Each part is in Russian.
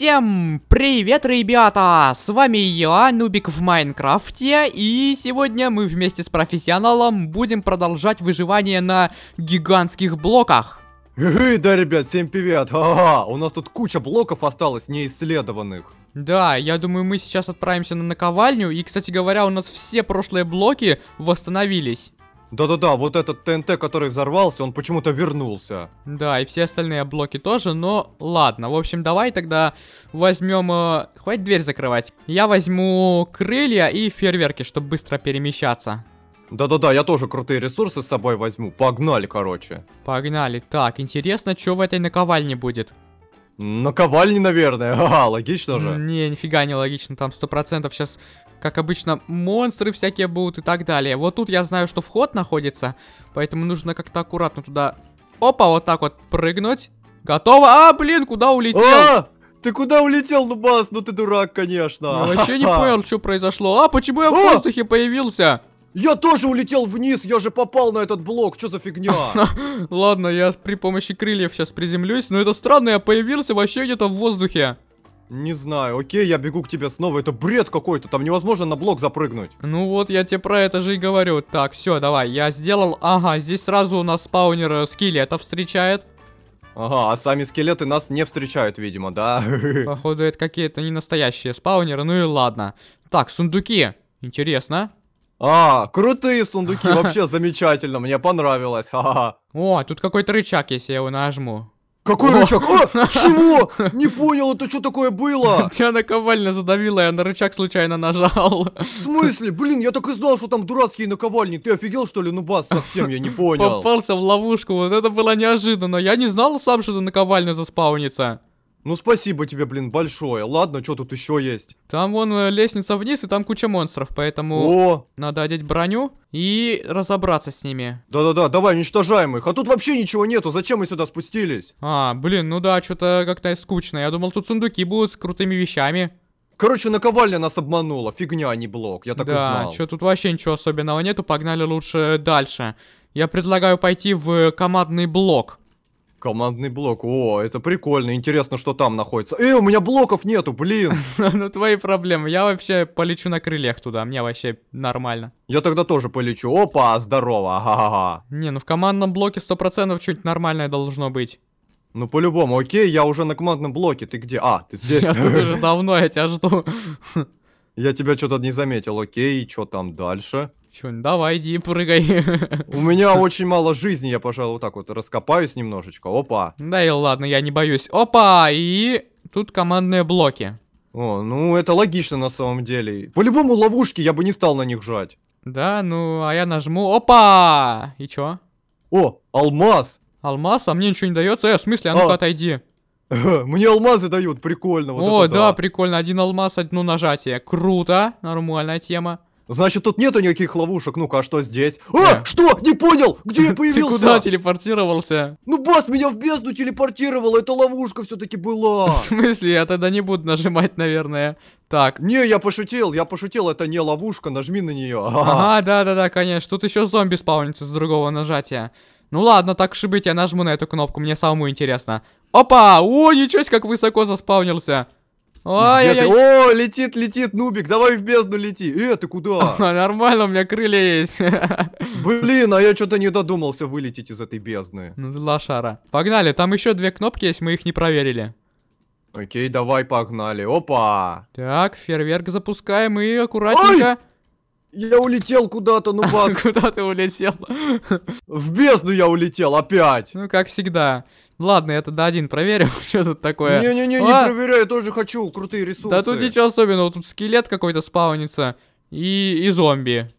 Всем привет, ребята! С вами я, Нубик в Майнкрафте, и сегодня мы вместе с профессионалом будем продолжать выживание на гигантских блоках. Да, ребят, всем привет! Ага, у нас тут куча блоков осталось неисследованных. Да, я думаю, мы сейчас отправимся на наковальню, и, кстати говоря, у нас все прошлые блоки восстановились. Да-да-да, вот этот ТНТ, который взорвался, он почему-то вернулся. Да, и все остальные блоки тоже, но ладно. В общем, давай тогда возьмем... Э, хватит дверь закрывать. Я возьму крылья и фейерверки, чтобы быстро перемещаться. Да-да-да, я тоже крутые ресурсы с собой возьму. Погнали, короче. Погнали. Так, интересно, что в этой наковальне будет? Наковальни, наверное. Ага, логично же. Не, нифига не логично. Там сто процентов сейчас как обычно, монстры всякие будут и так далее. Вот тут я знаю, что вход находится, поэтому нужно как-то аккуратно туда... Опа, вот так вот прыгнуть. Готово. А, блин, куда улетел? А! Ты куда улетел, Нубас? Ну ты дурак, конечно. Я вообще не понял, что произошло. А, почему я в воздухе появился? Я тоже улетел вниз, я же попал на этот блок, что за фигня? Ладно, я при помощи крыльев сейчас приземлюсь, но это странно, я появился вообще где-то в воздухе. Не знаю, окей, я бегу к тебе снова. Это бред какой-то, там невозможно на блок запрыгнуть. Ну вот, я тебе про это же и говорю. Так, все, давай, я сделал... Ага, здесь сразу у нас спаунер э, скелетов встречает. Ага, а сами скелеты нас не встречают, видимо, да? Походу, это какие-то не настоящие спаунеры, ну и ладно. Так, сундуки. Интересно. А, крутые сундуки, вообще замечательно, мне понравилось, ха-ха. О, тут какой-то рычаг, если я его нажму. Какой рычаг? А, чего? Не понял, это что такое было? Тебя наковальня задавила, я на рычаг случайно нажал. В смысле? Блин, я так и знал, что там дурацкие наковальни. Ты офигел, что ли? Ну, бас, совсем я не понял. Попался в ловушку, вот это было неожиданно. Я не знал сам, что это наковальня заспаунится. Ну спасибо тебе, блин, большое. Ладно, что тут еще есть? Там вон э, лестница вниз, и там куча монстров, поэтому О! надо одеть броню и разобраться с ними. Да-да-да, давай уничтожаем их. А тут вообще ничего нету, зачем мы сюда спустились? А, блин, ну да, что-то как-то скучно. Я думал, тут сундуки будут с крутыми вещами. Короче, наковальня нас обманула, фигня, а не блок, я так да, и знал. Да, что тут вообще ничего особенного нету, погнали лучше дальше. Я предлагаю пойти в командный блок. Командный блок. О, это прикольно. Интересно, что там находится. Эй, у меня блоков нету, блин. Ну, твои проблемы. Я вообще полечу на крыльях туда. Мне вообще нормально. Я тогда тоже полечу. Опа, здорово. Ага-га. Не, ну в командном блоке 100% что-нибудь нормальное должно быть. Ну, по-любому. Окей, я уже на командном блоке. Ты где? А, ты здесь. Я тут уже давно, я тебя жду. Я тебя что-то не заметил. Окей, что там дальше? Чё, давай, иди, прыгай. У меня очень мало жизни, я, пожалуй, вот так вот раскопаюсь немножечко. Опа. Да и ладно, я не боюсь. Опа, и тут командные блоки. О, ну это логично на самом деле. По-любому ловушки, я бы не стал на них жать. Да, ну, а я нажму. Опа! И чё? О, алмаз! Алмаз? А мне ничего не дается? Э, в смысле? А ну-ка а. отойди. Мне алмазы дают, прикольно. Вот О, да, да, прикольно. Один алмаз, одно нажатие. Круто, нормальная тема. Значит, тут нету никаких ловушек. Ну-ка, а что здесь? А, что? Не понял! Где я появился? Ты куда телепортировался? Ну, бас, меня в бездну телепортировал. Это ловушка все-таки была. В смысле? Я тогда не буду нажимать, наверное. Так. Не, я пошутил, я пошутил, это не ловушка, нажми на нее. Ага, да-да-да, конечно. Тут еще зомби спаунится с другого нажатия. Ну ладно, так уж и быть, я нажму на эту кнопку, мне самому интересно. Опа! О, ничего себе, как высоко заспаунился. Ой, ой. О, летит, летит, Нубик, давай в бездну лети. Э, ты куда? Нормально, у меня крылья есть. Блин, а я что-то не додумался вылететь из этой бездны. Ну, лошара. Погнали, там еще две кнопки есть, мы их не проверили. Окей, давай, погнали. Опа! Так, фейерверк запускаем и аккуратненько... Ой! Я улетел куда-то, ну бас. Куда ты улетел? В бездну я улетел опять. Ну, как всегда. Ладно, я тогда один проверю, что тут такое. Не-не-не, не а! проверяй, я тоже хочу крутые ресурсы. Да тут ничего особенного, тут скелет какой-то спаунится. И, и зомби.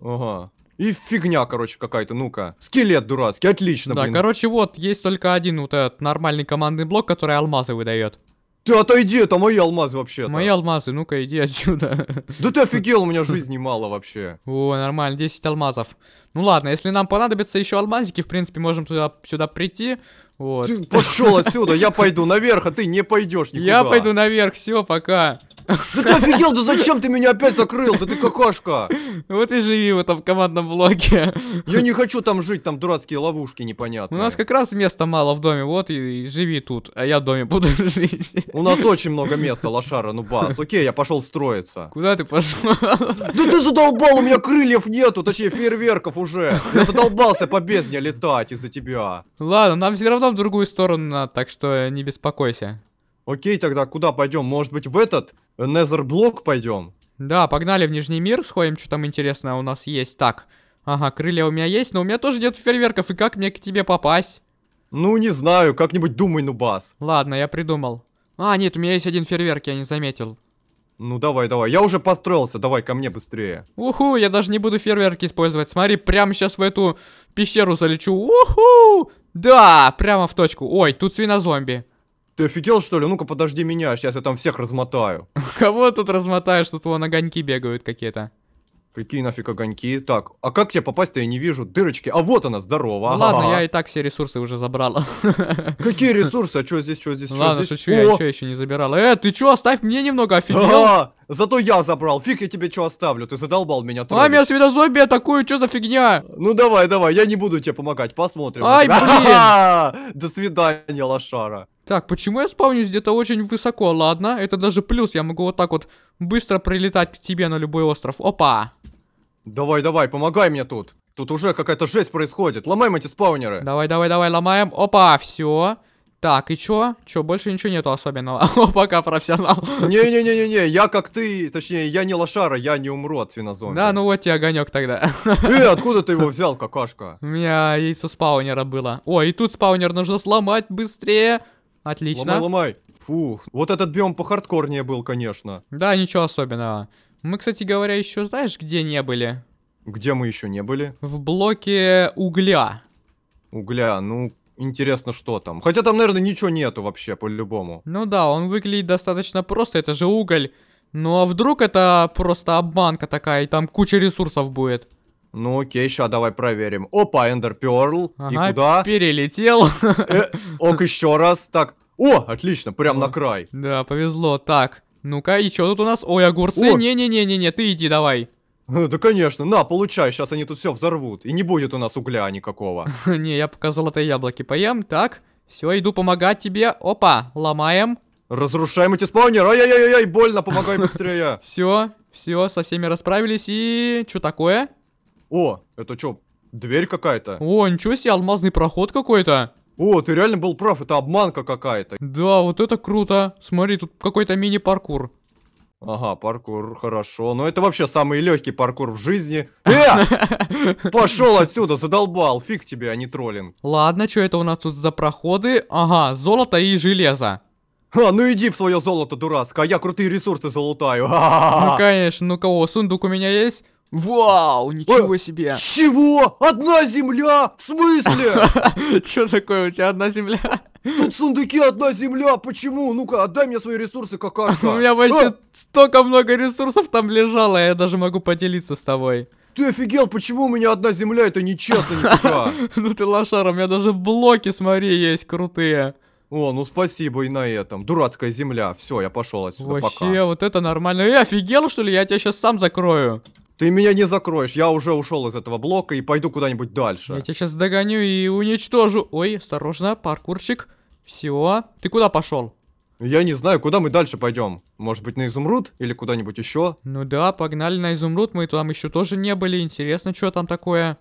Ага. И фигня, короче, какая-то, ну-ка. Скелет дурацкий, отлично, да, блин. Короче, вот, есть только один вот этот нормальный командный блок, который алмазы выдает. Ты отойди, это мои алмазы вообще-то. Мои алмазы, ну-ка иди отсюда. Да ты офигел, у меня жизни мало вообще. О, нормально, 10 алмазов. Ну ладно, если нам понадобятся еще алмазики, в принципе, можем туда сюда прийти. Вот. Ты пошел отсюда, я пойду наверх, а ты не пойдешь никуда. Я пойду наверх, все, пока. Да ты офигел, да зачем ты меня опять закрыл? Да ты какашка! Вот и живи в этом командном блоке. Я не хочу там жить, там дурацкие ловушки У непонятные. нас как раз места мало в доме, вот и, и живи тут, а я в доме буду жить. У нас очень много места, лошара, ну бас. Окей, я пошел строиться. Куда ты пошел? Да ты задолбал, у меня крыльев нету, точнее фейерверков уже. Я задолбался по бездне летать из-за тебя. Ладно, нам все равно в другую сторону надо, так что не беспокойся. Окей, тогда куда пойдем? Может быть в этот Незер-блок пойдем? Да, погнали в Нижний мир, сходим, что там интересное у нас есть. Так, ага, крылья у меня есть, но у меня тоже нет фейерверков, и как мне к тебе попасть? Ну, не знаю, как-нибудь думай, ну бас. Ладно, я придумал. А, нет, у меня есть один фейерверк, я не заметил. Ну давай, давай, я уже построился, давай ко мне быстрее. Уху, я даже не буду фейерверки использовать. Смотри, прямо сейчас в эту пещеру залечу. Уху! Да, прямо в точку. Ой, тут свинозомби. Ты офигел, что ли? Ну-ка, подожди меня, сейчас я там всех размотаю. Кого тут размотаешь? Тут вон огоньки бегают какие-то. Какие нафиг огоньки? Так, а как тебе попасть-то я не вижу? Дырочки. А вот она, здорово. Ну ладно, я и так все ресурсы уже забрал. Какие ресурсы? А что здесь, что здесь, что Ладно, здесь? шучу, я О! ничего еще не забирал. Э, ты чё, оставь мне немного, офигел? Ага, зато я забрал. Фиг я тебе что оставлю, ты задолбал меня А, троллить. меня свинозомби атакуют, что за фигня? Ну давай, давай, я не буду тебе помогать, посмотрим. Ай, блин! До свидания, лошара. Так, почему я спавнюсь где-то очень высоко? Ладно, это даже плюс, я могу вот так вот быстро прилетать к тебе на любой остров. Опа! Давай, давай, помогай мне тут. Тут уже какая-то жесть происходит. Ломаем эти спаунеры. Давай, давай, давай, ломаем. Опа, все. Так, и чё? Чё, больше ничего нету особенного. О, пока, профессионал. Не-не-не-не-не, я как ты, точнее, я не лошара, я не умру от свинозомби. Да, ну вот тебе огонек тогда. Э, откуда ты его взял, какашка? У меня яйцо спаунера было. Ой, и тут спаунер нужно сломать быстрее. Отлично. Ломай, ломай. Фух, вот этот биом похардкорнее был, конечно. Да, ничего особенного. Мы, кстати говоря, еще знаешь, где не были? Где мы еще не были? В блоке угля. Угля, ну, интересно, что там. Хотя там, наверное, ничего нету вообще, по-любому. Ну да, он выглядит достаточно просто, это же уголь. Ну а вдруг это просто обманка такая, и там куча ресурсов будет? Ну окей, ща давай проверим. Опа, Эндер Перл. И Ага, куда? перелетел. Э, ок, еще раз. Так. О, отлично, прям О. на край. Да, повезло. Так, ну-ка, и что тут у нас? Ой, огурцы. Не-не-не-не-не, ты иди давай. Э, Да, конечно, на, получай, сейчас они тут все взорвут. И не будет у нас угля никакого. Не, я пока золотые яблоки поем. Так, все, иду помогать тебе. Опа, ломаем. Разрушаем эти спаунеры. Ай-яй-яй-яй, больно, помогай быстрее. Все, все, со всеми расправились. И что такое? О, это что, дверь какая-то? О, ничего себе, алмазный проход какой-то. О, ты реально был прав, это обманка какая-то. Да, вот это круто. Смотри, тут какой-то мини-паркур. Ага, паркур, хорошо. Но это вообще самый легкий паркур в жизни. Э! Пошел отсюда, задолбал. Фиг тебе, а не троллинг. Ладно, что это у нас тут за проходы? Ага, золото и железо. А, ну иди в свое золото, дурацкое, а я крутые ресурсы залутаю. Ну, конечно, ну кого, сундук у меня есть? Вау, ничего себе. Чего? Одна земля? В смысле? Что такое, у тебя одна земля? Тут сундуки одна земля. Почему? Ну-ка, отдай мне свои ресурсы, какашка. У меня А, вообще столько много ресурсов там лежало, я даже могу поделиться с тобой. Ты офигел, почему у меня одна земля? Это нечестно нифига. Ну ты лошара, у меня даже блоки, смотри, есть крутые. О, ну спасибо и на этом. Дурацкая земля. Все, я пошел отсюда. Вообще, Пока. вот это нормально. Эй, офигел, что ли? Я тебя сейчас сам закрою. Ты меня не закроешь. Я уже ушел из этого блока и пойду куда-нибудь дальше. Я тебя сейчас догоню и уничтожу. Ой, осторожно, паркурчик. Все. Ты куда пошел? Я не знаю, куда мы дальше пойдем. Может быть, на изумруд или куда-нибудь еще? Ну да, погнали на изумруд, мы там еще тоже не были. Интересно, что там такое.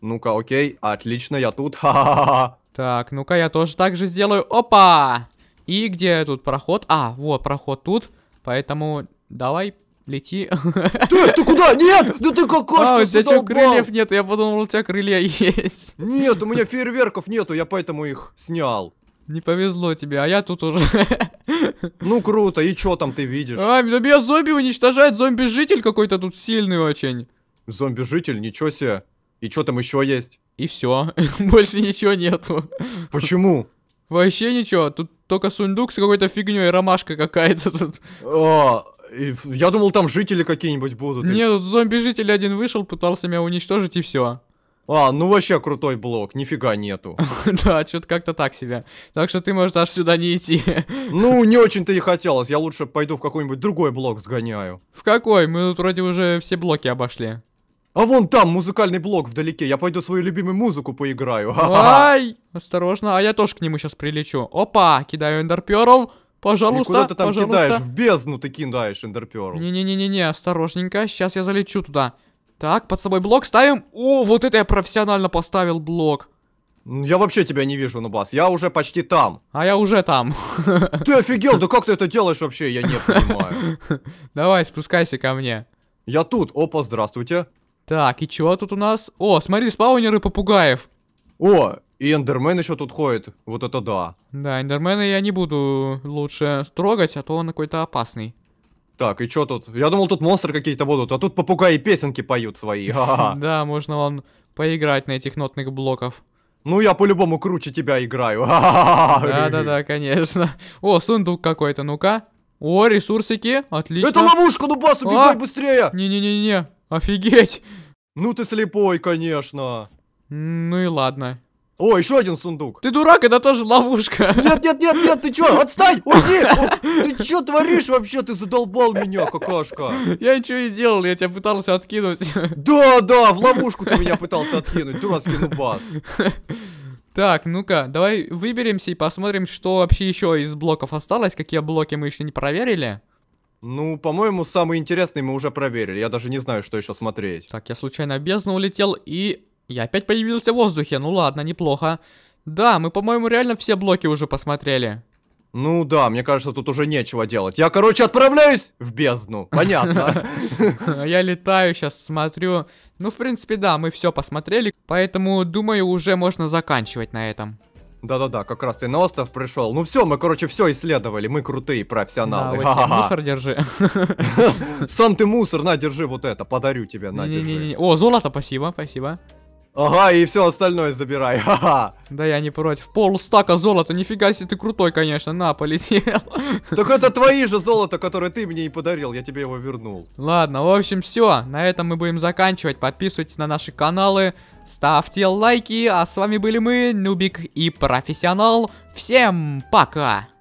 Ну-ка, окей, отлично, я тут. Ха-ха-ха. Так, ну-ка, я тоже так же сделаю. Опа! И где тут проход? А, вот проход тут. Поэтому давай, лети. Ты, ты куда? Нет! Да ты А, какашка, у тебя что, крыльев нет? Я подумал, у тебя крылья есть. Нет, у меня фейерверков нету, я поэтому их снял. Не повезло тебе, а я тут уже. Ну круто, и чё там ты видишь? А, меня зомби уничтожает, зомби-житель какой-то тут сильный очень. Зомби-житель, ничего себе. И чё там еще есть? И все, больше ничего нету. Почему? Вообще ничего, тут только сундук с какой-то фигней, ромашка какая-то тут. А, и ф- я думал, там жители какие-нибудь будут. или- Не, тут зомби-житель один вышел, пытался меня уничтожить и все. А, ну вообще крутой блок, нифига нету. Да, что-то как-то так себе. Так что ты можешь даже сюда не идти. Ну, не очень-то и хотелось, я лучше пойду в какой-нибудь другой блок сгоняю. В какой? Мы тут вроде уже все блоки обошли. А вон там музыкальный блок вдалеке, я пойду свою любимую музыку поиграю. Ай! Осторожно, а я тоже к нему сейчас прилечу. Опа, кидаю эндерперл. Пожалуйста, куда ты там пожалуйста. кидаешь? В бездну ты кидаешь, Эндерперл. Не-не-не-не-не, осторожненько, сейчас я залечу туда. Так, под собой блок ставим. О, вот это я профессионально поставил блок. Я вообще тебя не вижу, Нубас, я уже почти там. А я уже там. Ты офигел, да как ты это делаешь вообще, я не понимаю. Давай, спускайся ко мне. Я тут, опа, здравствуйте. Так, и чё тут у нас? О, смотри, спаунеры попугаев. О, и Эндермен еще тут ходит, вот это да. Да, эндермена я не буду лучше трогать, а то он какой-то опасный. Так, и что тут? Я думал, тут монстры какие-то будут, а тут попугаи песенки поют свои. Да, можно вон поиграть на этих нотных блоков. Ну, я по-любому круче тебя играю. Да-да-да, конечно. О, сундук какой-то, ну-ка. О, ресурсики, отлично. Это ловушка, Нубас, убегай А? быстрее! Не-не-не-не, офигеть. Ну ты слепой, конечно. Ну и ладно. О, еще один сундук. Ты дурак, это тоже ловушка. Нет, нет, нет, нет, ты чё? Отстань! Уйди! Ты чё творишь вообще? Ты задолбал меня, какашка. Я ничего не делал, я тебя пытался откинуть. Да, да, в ловушку ты меня пытался откинуть, дурацкий нубас. Так, ну-ка, давай выберемся и посмотрим, что вообще еще из блоков осталось, какие блоки мы еще не проверили. Ну, по-моему, самый интересный мы уже проверили. Я даже не знаю, что еще смотреть. Так, я случайно бездну улетел и... Я опять появился в воздухе, ну ладно, неплохо. Да, мы, по-моему, реально все блоки уже посмотрели. Ну да, мне кажется, тут уже нечего делать. Я, короче, отправляюсь в бездну. Понятно. Я летаю, сейчас смотрю. Ну, в принципе, да, мы все посмотрели, поэтому, думаю, уже можно заканчивать на этом. Да-да-да, как раз ты на остров пришел. Ну все, мы, короче, все исследовали. Мы крутые Да, профессионалы. вот тебе Ха-ха-ха. мусор держи. Сам ты мусор, на, держи вот это. Подарю тебе, на, держи. О, золото, спасибо, спасибо. Ага, и все остальное забирай. Ха-ха. Да я не против. Пол стака золота, нифига себе ты крутой, конечно, на, полетел. Так это твои же золото, которое ты мне и подарил. Я тебе его вернул. Ладно, в общем, все. На этом мы будем заканчивать. Подписывайтесь на наши каналы, ставьте лайки. А с вами были мы, Нубик и Профессионал. Всем пока!